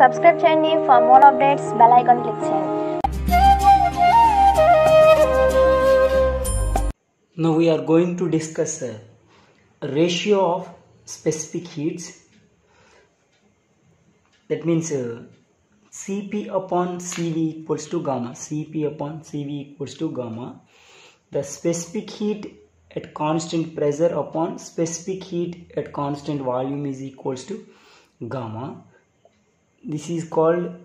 Subscribe చేయండి for more updates bell icon click చేయండి Now we are going to discuss uh, ratio of specific heats. That means uh, Cp upon Cv equals to gamma. Cp upon Cv equals to gamma. The specific heat at constant pressure upon specific heat at constant volume is equals to gamma. This is called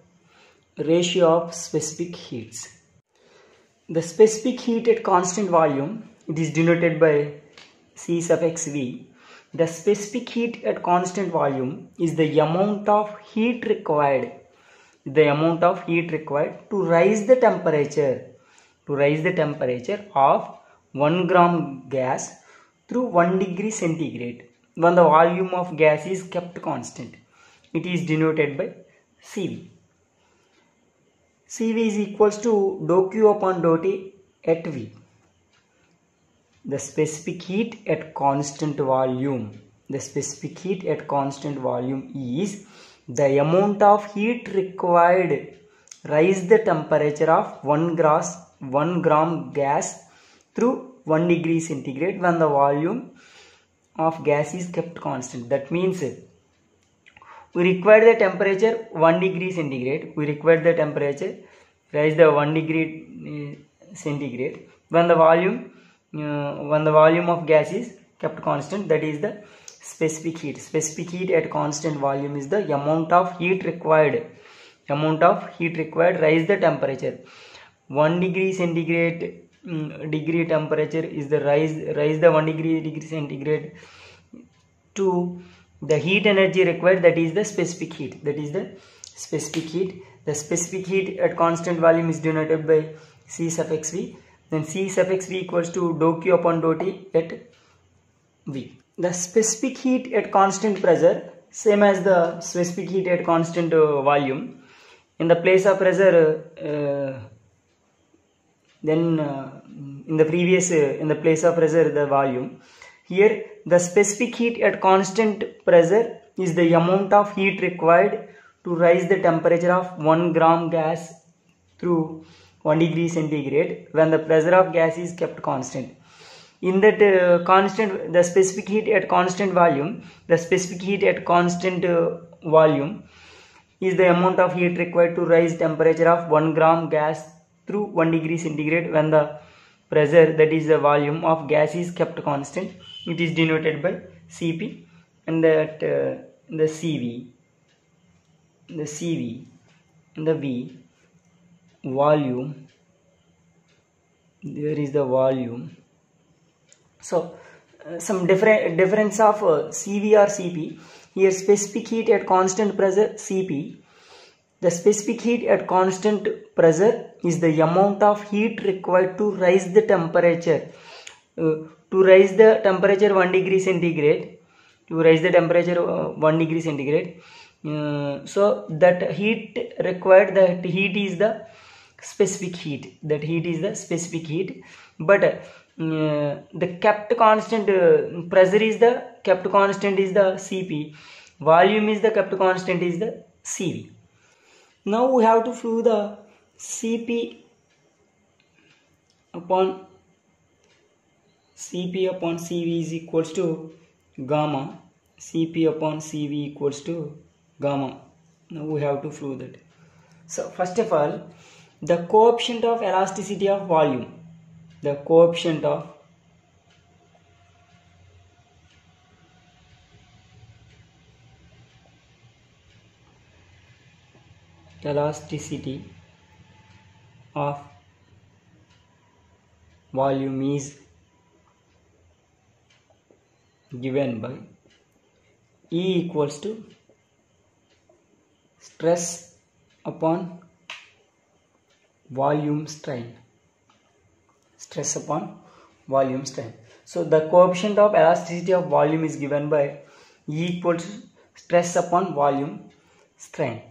ratio of specific heats. The specific heat at constant volume it is denoted by C sub xV. The specific heat at constant volume is the amount of heat required. The amount of heat required to rise the temperature to rise the temperature of 1 gram gas through 1 degree centigrade when the volume of gas is kept constant. It is denoted by CV. CV is equals to dou Q upon dou T at V. The specific heat at constant volume. The specific heat at constant volume is the amount of heat required rise the temperature of 1 gas 1 gram gas through 1 degree centigrade when the volume of gas is kept constant. That means we require the temperature 1 degree centigrade. We require the temperature rise the 1 degree uh, centigrade. When the volume uh, when the volume of gas is kept constant that is the specific heat. Specific heat at constant volume is the amount of heat required. Amount of heat required rise the temperature. 1 degree centigrade mm, degree temperature is the rise rise the 1 degree degree centigrade to the heat energy required that is the specific heat that is the specific heat. The specific heat at constant volume is denoted by c suffix v. Then c suffix v equals to dou q upon dou t at v. The specific heat at constant pressure same as the specific heat at constant uh, volume. In the place of pressure uh, then uh, in the previous uh, in the place of pressure the volume here the specific heat at constant pressure is the amount of heat required to rise the temperature of 1 gram gas through 1 degree centigrade when the pressure of gas is kept constant. In that uh, constant the specific heat at constant volume the specific heat at constant uh, volume is the amount of heat required to rise temperature of 1 gram gas through 1 degree centigrade when the pressure that is the volume of gas is kept constant it is denoted by cp and that uh, the cv the cv the v volume there is the volume. So uh, some different difference of uh, cv or cp here specific heat at constant pressure cp the specific heat at constant pressure is the amount of heat required to raise the temperature. Uh, to raise the temperature 1 degree centigrade to raise the temperature uh, 1 degree centigrade. Uh, so that heat required that heat is the specific heat that heat is the specific heat. But uh, the kept constant uh, pressure is the kept constant is the cp volume is the kept constant is the cv now we have to prove the cp upon cp upon cv is equals to gamma. Cp upon cv equals to gamma. Now we have to prove that. So first of all the coefficient of elasticity of volume. The coefficient of elasticity of volume is given by E equals to stress upon volume strain. Stress upon volume strain. So the coefficient of elasticity of volume is given by E equals stress upon volume strain.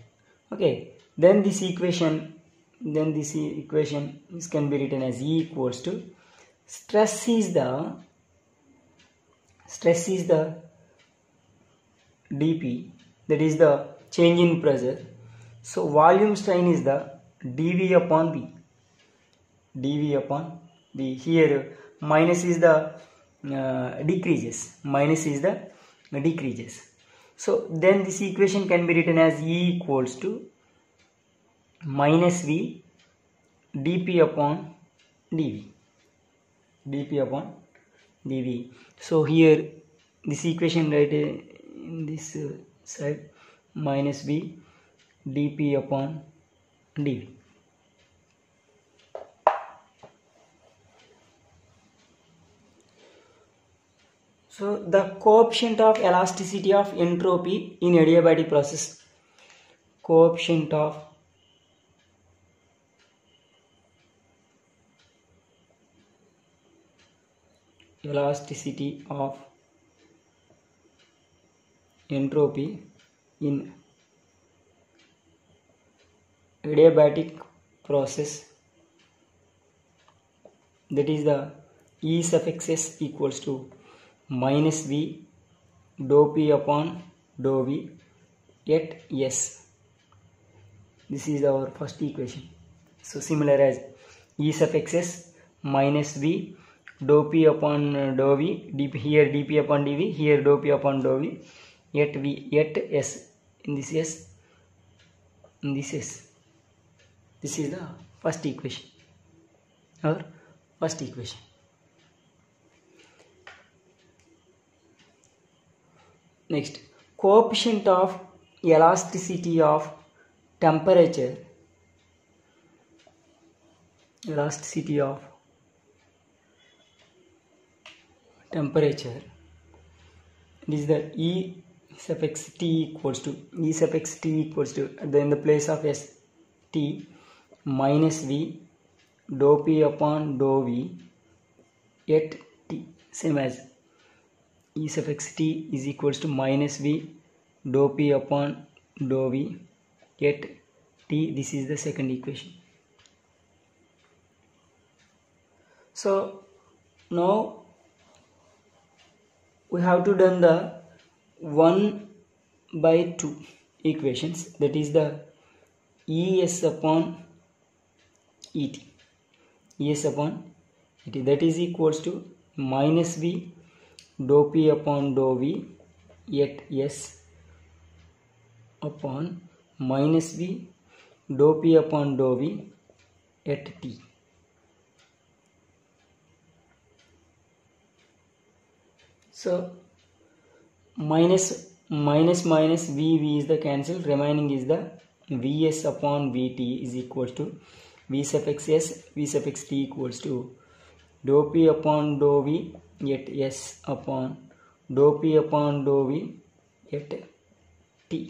Okay then this equation then this equation is can be written as E equals to stress is the stress is the dp that is the change in pressure So volume strain is the dV upon V. dV upon V. Here minus is the uh, decreases. Minus is the decreases. So then this equation can be written as E equals to minus V dP upon dV. dP upon dV. So here this equation right in this side minus V dP upon dV. So the coefficient of elasticity of entropy in adiabatic process, coefficient of elasticity of entropy in adiabatic process that is the E suffix s equals to minus V dou P upon dou V at S. This is our first equation. So similar as E suffix s minus V dou P upon dou V dp here dP upon dV here dou P upon dou V at V at S in this S in this S. This is the first equation. Our first equation. Next, coefficient of elasticity of temperature, elasticity of temperature. This is the E suffix T equals to E suffix T equals to then the place of S T minus V dou P upon dou V at T. Same as E suffix T is equals to minus V dou P upon dou V at T. This is the second equation. So now we have to done the 1 by 2 equations. That is the es upon et es upon et that is equals to minus v dou p upon dou v at s upon minus v dou p upon dou v at t so minus minus minus v v is the cancel. Remaining is the vs upon vt is equals to v suffix s v suffix t equals to dou p upon dou v at s upon dou p upon dou v at t.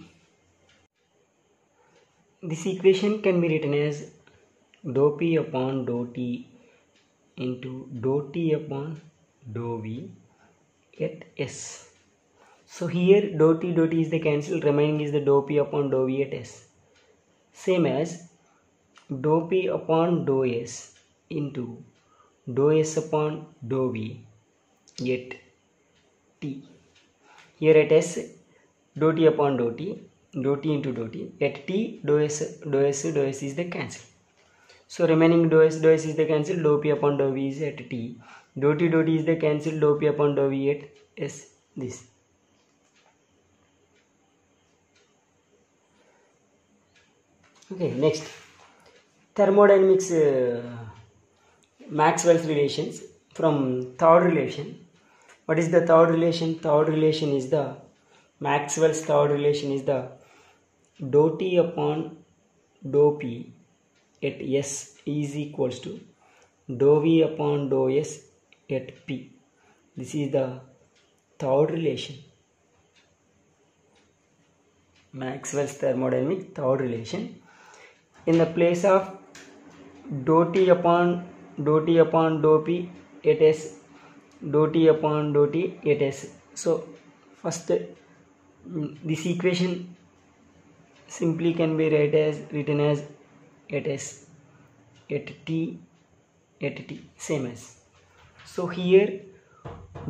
This equation can be written as dou p upon dou t into dou t upon dou v at s. So here dou t dou t is the cancel remaining is the dou p upon dou v at s. Same as dou p upon dou s into dou s upon dou v at t. Here at s dou t upon dou t dou t into dou t at t dou s dou s dou s is the cancel. So remaining dou s dou s is the cancel dou p upon dou v is at t dou t dou t is the cancel dou p upon dou v at s this. Okay next. Thermodynamics uh, maxwell's relations from third relation. What is the third relation? Third relation is the maxwell's third relation is the dou t upon dou p at s is equals to dou v upon dou s at p. This is the third relation. Maxwell's thermodynamic third relation. In the place of dou t upon dou t upon dou p at s dou t upon dou t at s so first this equation simply can be write as written as at s at t at t same as so here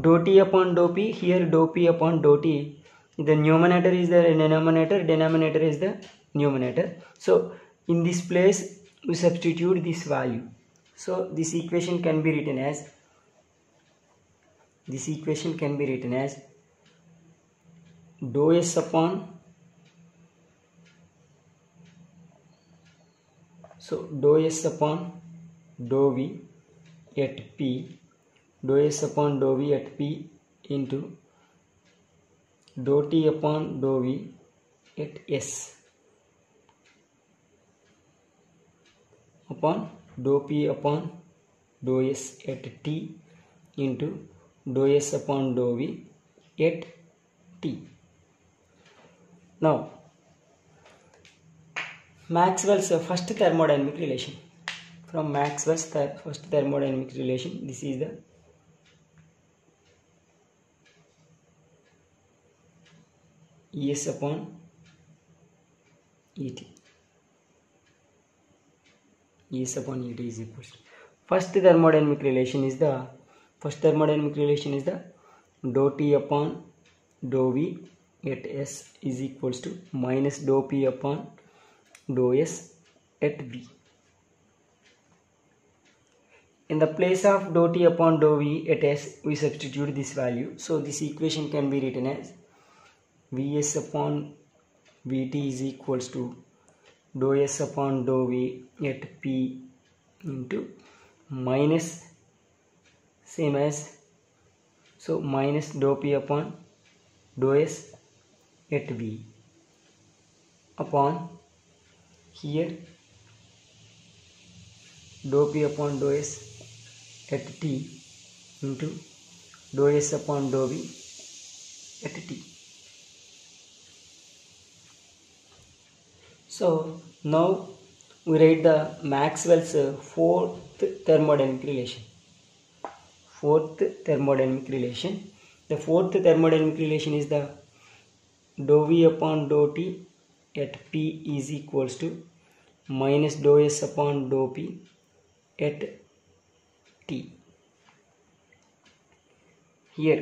dou t upon dou p here dou p upon dou t the numerator is the denominator denominator is the numerator. So in this place we substitute this value. So this equation can be written as this equation can be written as dou s upon so dou s upon dou v at p dou S upon dou V at P into dou T upon dou V at S upon dou P upon dou S at T into dou S upon dou V at T. Now Maxwell's first thermodynamic relation from Maxwell first thermodynamic relation this is the Es upon Et. Es upon Et is equals. First thermodynamic relation is the first thermodynamic relation is the dou T upon dou V at S is equals to minus dou P upon dou s at v. In the place of dou t upon dou v at s, we substitute this value. So this equation can be written as vs upon vt is equals to dou s upon dou v at p into minus same as so minus dou p upon dou s at v upon here dou p upon dou s at t into dou s upon dou v at t. So now we write the Maxwell's uh, fourth thermodynamic relation. Fourth thermodynamic relation. The fourth thermodynamic relation is the dou v upon dou t at p is equals to minus dou s upon dou p at t. Here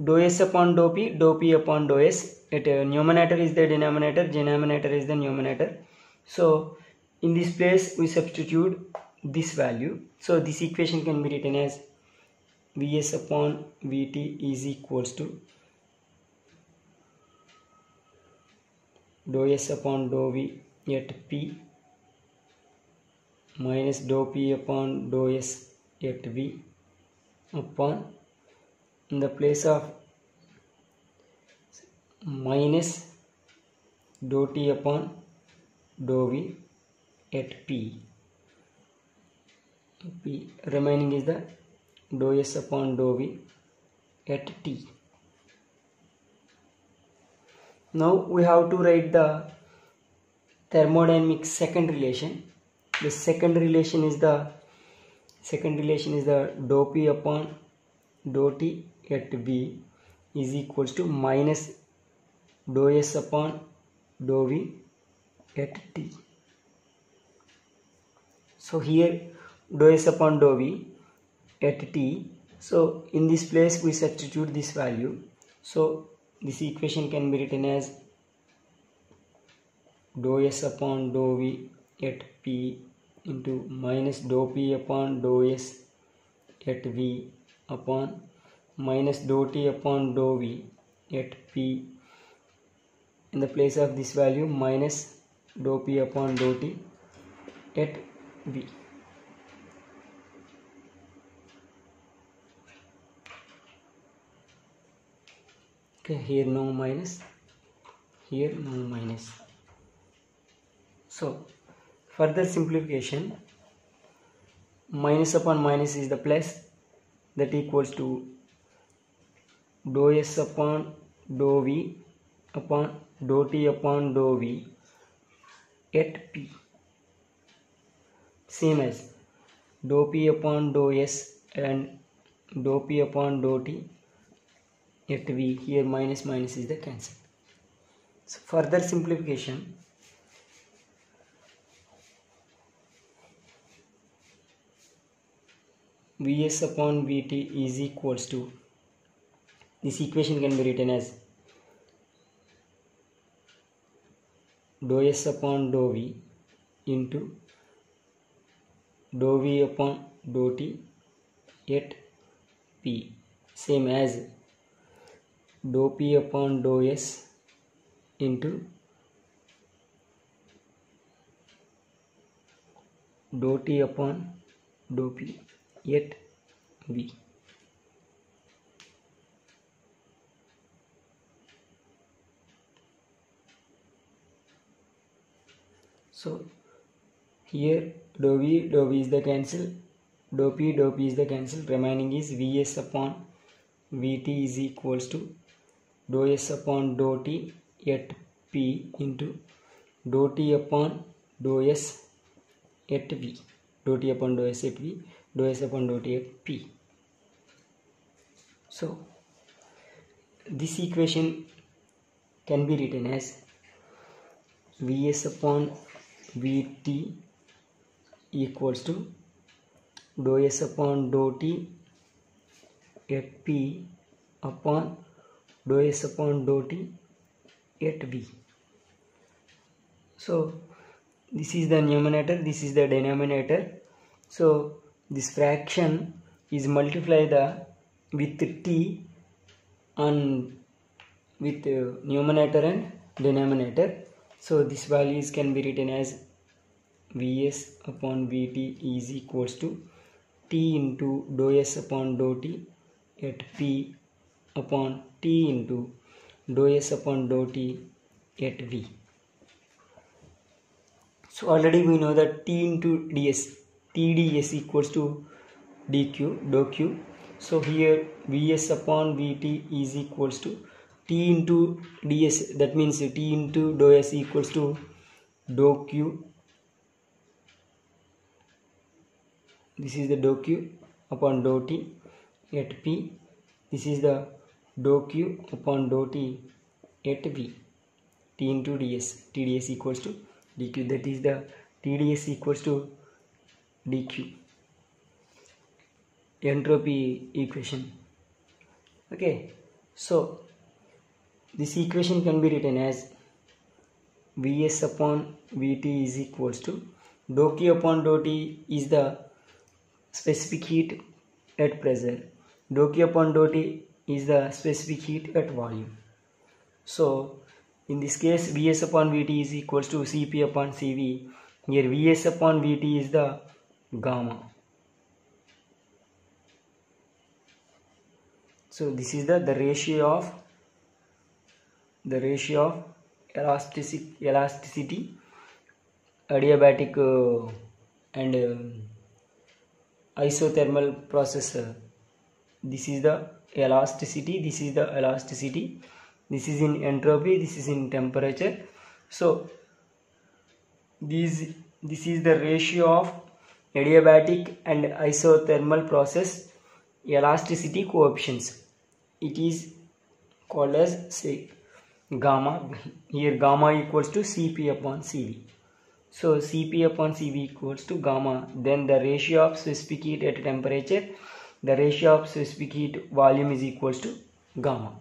dou s upon dou p, dou p upon dou s. At uh, numerator is the denominator, denominator is the numerator. So in this place we substitute this value. So this equation can be written as vs upon vt is equals to dou s upon dou v at p minus dou p upon dou s at v upon in the place of minus dou t upon dou v at p. P remaining is the dou s upon dou v at t. Now we have to write the thermodynamic second relation. The second relation is the second relation is the dou p upon dou t at v is equals to minus dou s upon dou v at t. So here dou s upon dou v at t. So in this place we substitute this value. So this equation can be written as dou s upon dou v at p into minus dou p upon dou s at v upon minus dou t upon dou v at p in the place of this value minus dou p upon dou t at v. Okay here no minus here no minus. So further simplification minus upon minus is the plus that equals to dou s upon dou v upon dou t upon dou v at p. Same as dou p upon dou s and dou p upon dou t at v. Here minus minus is the cancel. So further simplification. Vs upon vt is equals to this equation can be written as dou s upon dou v into dou v upon dou t at p. Same as dou p upon dou s into dou t upon dou p at v so here dou v dou v is the cancel. Dou p dou p is the cancel. Remaining is vs upon vt is equals to dou s upon dou t at p into dou t upon dou s at v. Dou t upon dou s at v dou s upon dou t at p. So this equation can be written as vs upon vt equals to dou s upon dou t at p upon dou s upon dou t at v. So this is the numerator this is the denominator. So this fraction is multiply the with t and with uh, numerator and denominator so this values can be written as vs upon vt is equals to t into dou s upon dou t at p upon t into dou s upon dou t at v. So already we know that t into ds tds equals to dq dou q. So here vs upon vt is equals to t into ds that means t into dou s equals to dou q. This is the dou q upon dou t at p. This is the dou q upon dou t at v. T into ds tds equals to dq that is the tds equals to dq entropy equation. Okay. So this equation can be written as vs upon vt is equals to dou q upon dou t is the specific heat at pressure dou q upon dou t is the specific heat at volume. So in this case vs upon vt is equals to cp upon cv. Here vs upon vt is the gamma. So this is the the ratio of the ratio of elasticity elasticity adiabatic uh, and um, isothermal process uh, this is the elasticity this is the elasticity this is in entropy this is in temperature. So these this is the ratio of adiabatic and isothermal process elasticity coefficients. It is called as say gamma here gamma equals to cp upon cv so cp upon cv equals to gamma. Then the ratio of specific heat at temperature the ratio of specific heat volume is equals to gamma